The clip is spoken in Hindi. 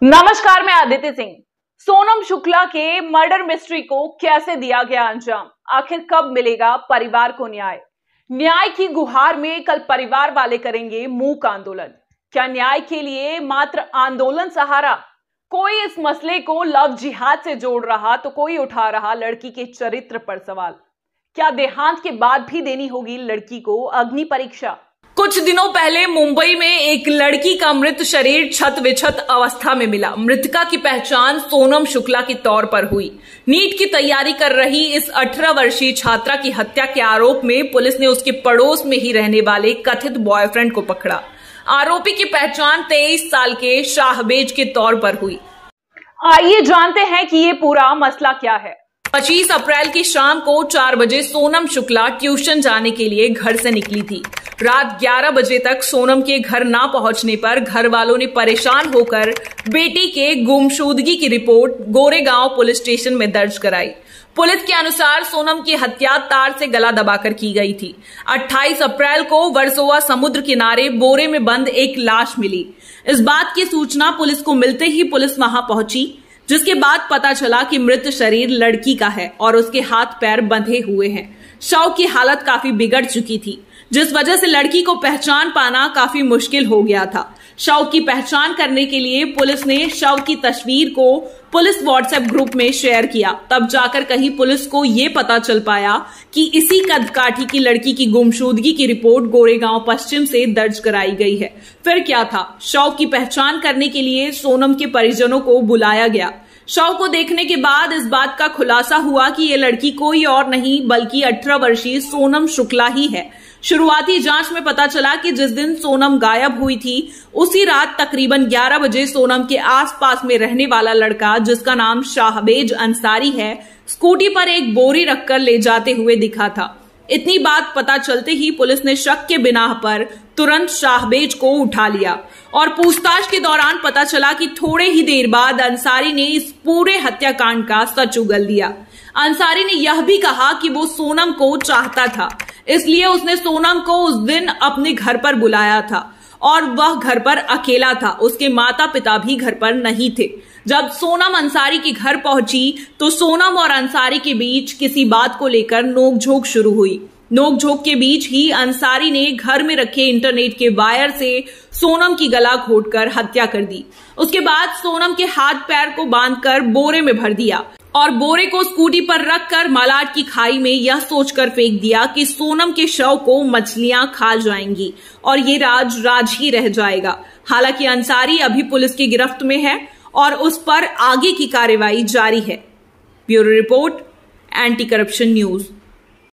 नमस्कार, मैं आदित्य सिंह। सोनम शुक्ला के मर्डर मिस्ट्री को कैसे दिया गया अंजाम? आखिर कब मिलेगा परिवार को न्याय? न्याय की गुहार में कल परिवार वाले करेंगे मूक आंदोलन। क्या न्याय के लिए मात्र आंदोलन सहारा? कोई इस मसले को लव जिहाद से जोड़ रहा तो कोई उठा रहा लड़की के चरित्र पर सवाल। क्या देहांत के बाद भी देनी होगी लड़की को अग्नि परीक्षा? कुछ दिनों पहले मुंबई में एक लड़की का मृत शरीर छत विछत अवस्था में मिला। मृतका की पहचान सोनम शुक्ला के तौर पर हुई। नीट की तैयारी कर रही इस 18 वर्षीय छात्रा की हत्या के आरोप में पुलिस ने उसके पड़ोस में ही रहने वाले कथित बॉयफ्रेंड को पकड़ा। आरोपी की पहचान 23 साल के शाहबेज के तौर पर हुई। आइए जानते हैं कि ये पूरा मसला क्या है। 25 अप्रैल की शाम को चार बजे सोनम शुक्ला ट्यूशन जाने के लिए घर से निकली थी। रात 11 बजे तक सोनम के घर ना पहुँचने पर घर वालों ने परेशान होकर बेटी के गुमशुदगी की रिपोर्ट गोरेगांव पुलिस स्टेशन में दर्ज कराई। पुलिस के अनुसार सोनम की हत्या तार से गला दबाकर की गई थी। 28 अप्रैल को वर्सोवा समुद्र किनारे बोरे में बंद एक लाश मिली। इस बात की सूचना पुलिस को मिलते ही पुलिस वहाँ पहुँची। जिसके बाद पता चला कि मृत शरीर लड़की का है और उसके हाथ पैर बंधे हुए हैं। शव की हालत काफ़ी बिगड़ चुकी थी, जिस वजह से लड़की को पहचान पाना काफ़ी मुश्किल हो गया था। शव की पहचान करने के लिए पुलिस ने शव की तस्वीर को पुलिस व्हाट्सएप ग्रुप में शेयर किया। तब जाकर कहीं पुलिस को यह पता चल पाया कि इसी कदकाठी की लड़की की गुमशुदगी की रिपोर्ट गोरेगांव पश्चिम से दर्ज कराई गई है। फिर क्या था? शव की पहचान करने के लिए सोनम के परिजनों को बुलाया गया। शव को देखने के बाद इस बात का खुलासा हुआ कि ये लड़की कोई और नहीं, बल्कि 18 वर्षीय सोनम शुक्ला ही है। शुरुआती जाँच में पता चला कि जिस दिन सोनम गायब हुई थी, उसी रात तकरीबन 11 बजे सोनम के आसपास में रहने वाला लड़का, जिसका नाम शाहबेज अंसारी है, स्कूटी पर एक बोरी रखकर ले जाते हुए दिखा था। इतनी बात पता चलते ही पुलिस ने शक के बिना पर तुरंत शाहबेज को उठा लिया। और पूछताछ के दौरान पता चला कि थोड़े ही देर बाद अंसारी ने इस पूरे हत्याकांड का सच उगल दिया। अंसारी ने यह भी कहा कि वो सोनम को चाहता था, इसलिए उसने सोनम को उस दिन अपने घर पर बुलाया था और वह घर पर अकेला था। उसके माता पिता भी घर पर नहीं थे। जब सोनम अंसारी के घर पहुँची तो सोनम और अंसारी के बीच किसी बात को लेकर नोकझोंक शुरू हुई। नोकझोंक के बीच ही अंसारी ने घर में रखे इंटरनेट के वायर से सोनम की गला घोटकर हत्या कर दी। उसके बाद सोनम के हाथ पैर को बांधकर बोरे में भर दिया और बोरे को स्कूटी पर रखकर मालाट की खाई में यह सोचकर फेंक दिया कि सोनम के शव को मछलियाँ खा जाएँगी और ये राज राज ही रह जाएगा। हालाँकि अंसारी अभी पुलिस की गिरफ्त में है और उस पर आगे की कार्रवाई जारी है। Bureau report, anti corruption news.